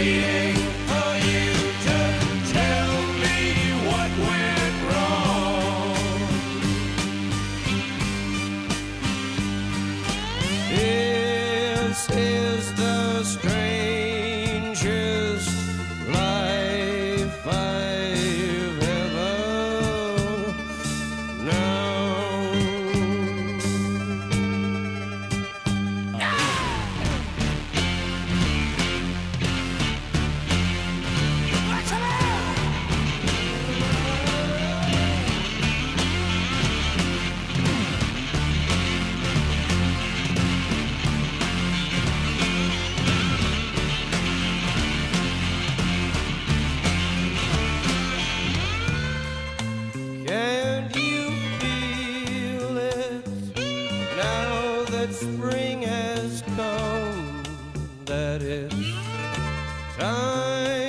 Waiting has come? That it's time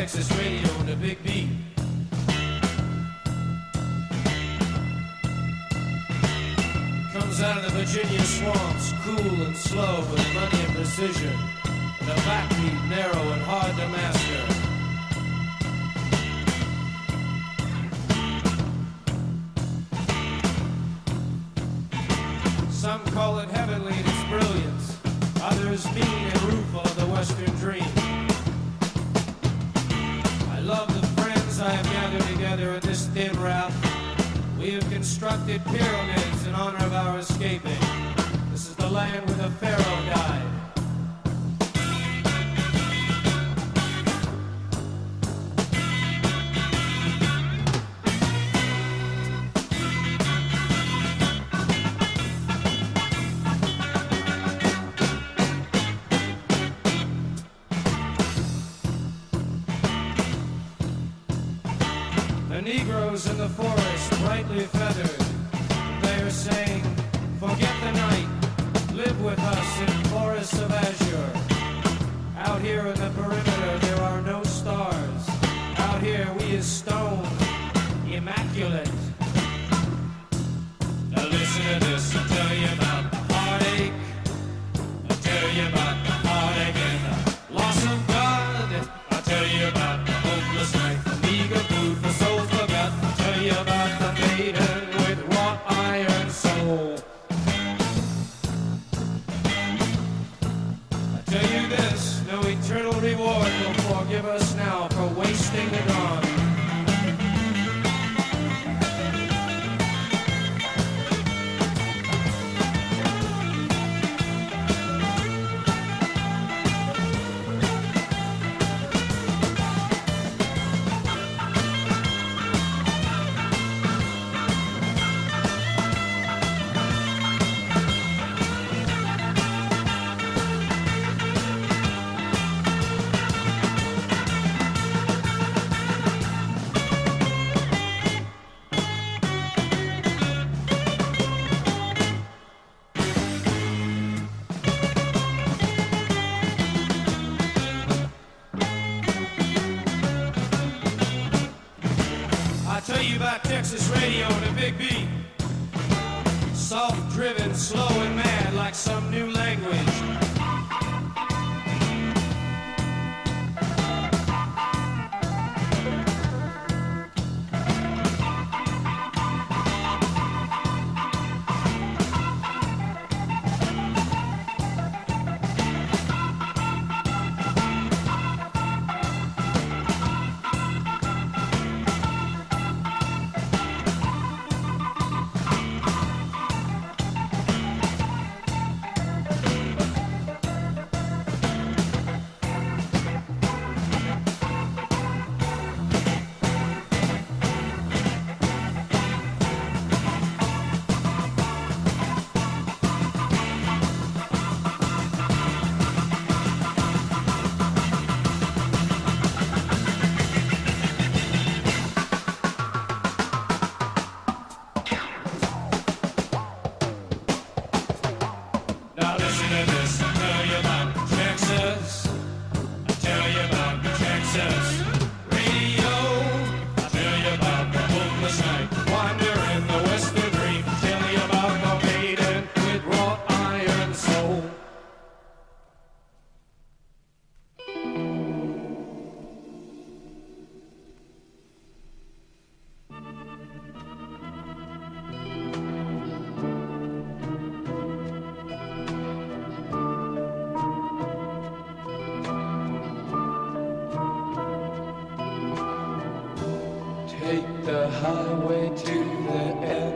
Texas radio and the big beat. Comes out of the Virginia swamps, cool and slow with money and precision. The backbeat narrow and hard to master. Some call it heavenly in its brilliance, others mean I love the friends I have gathered together in this thin raft. We have constructed pyramids in honor of our escaping. This is the land where the Pharaoh died. The Negroes in the forest, brightly feathered, they are saying, forget the night, live with us in forests of azure. Out here in the perimeter, there are no stars. Out here, we is stone, immaculate. Now listen to this, Texas radio a big beat. Soft driven, slow and mad take the highway to the end.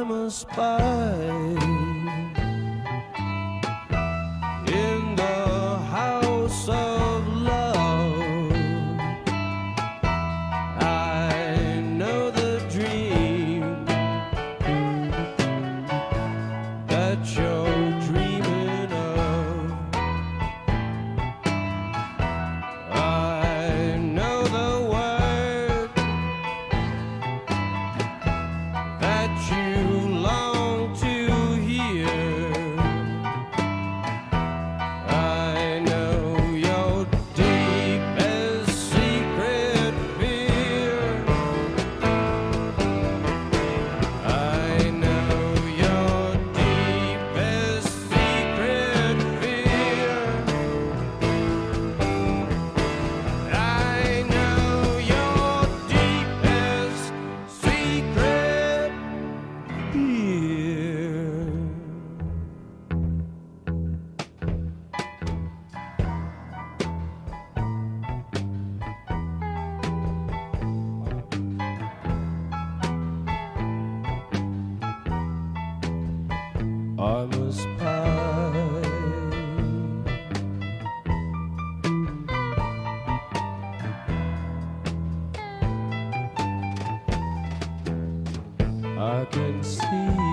I'm a spy I can see.